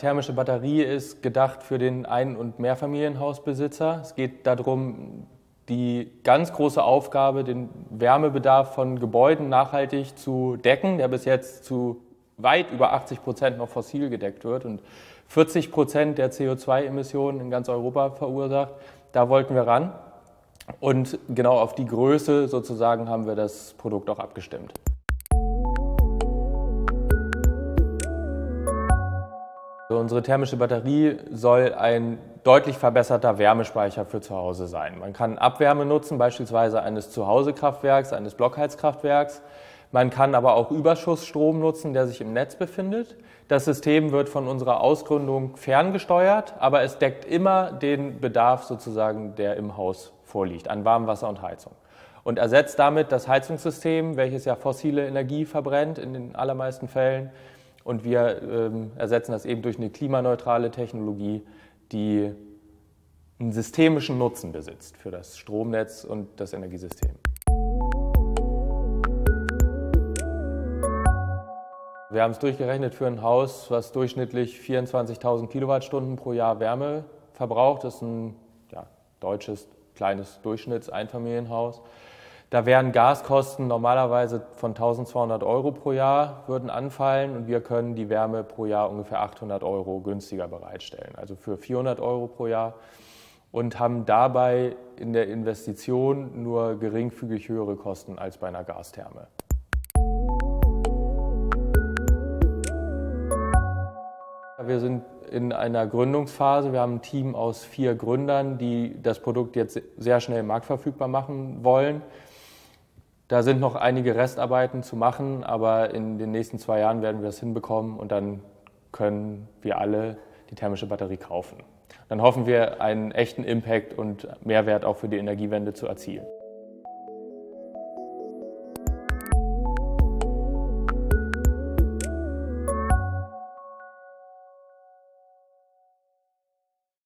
thermische Batterie ist gedacht für den Ein- und Mehrfamilienhausbesitzer. Es geht darum, die ganz große Aufgabe, den Wärmebedarf von Gebäuden nachhaltig zu decken, der bis jetzt zu weit über 80 Prozent noch fossil gedeckt wird und 40 Prozent der CO2-Emissionen in ganz Europa verursacht. Da wollten wir ran. Und genau auf die Größe sozusagen haben wir das Produkt auch abgestimmt. Unsere thermische Batterie soll ein deutlich verbesserter Wärmespeicher für zu Hause sein. Man kann Abwärme nutzen, beispielsweise eines Zuhausekraftwerks, eines Blockheizkraftwerks. Man kann aber auch Überschussstrom nutzen, der sich im Netz befindet. Das System wird von unserer Ausgründung ferngesteuert, aber es deckt immer den Bedarf sozusagen, der im Haus vorliegt, an Warmwasser und Heizung. Und ersetzt damit das Heizungssystem, welches ja fossile Energie verbrennt in den allermeisten Fällen. Und wir ähm, ersetzen das eben durch eine klimaneutrale Technologie, die einen systemischen Nutzen besitzt für das Stromnetz und das Energiesystem. Wir haben es durchgerechnet für ein Haus, was durchschnittlich 24.000 Kilowattstunden pro Jahr Wärme verbraucht. Das ist ein ja, deutsches kleines Durchschnittseinfamilienhaus. Da wären Gaskosten normalerweise von 1200 Euro pro Jahr würden anfallen und wir können die Wärme pro Jahr ungefähr 800 Euro günstiger bereitstellen, also für 400 Euro pro Jahr und haben dabei in der Investition nur geringfügig höhere Kosten als bei einer Gastherme. Wir sind in einer Gründungsphase. Wir haben ein Team aus vier Gründern, die das Produkt jetzt sehr schnell marktverfügbar machen wollen. Da sind noch einige Restarbeiten zu machen, aber in den nächsten zwei Jahren werden wir das hinbekommen und dann können wir alle die thermische Batterie kaufen. Dann hoffen wir, einen echten Impact und Mehrwert auch für die Energiewende zu erzielen.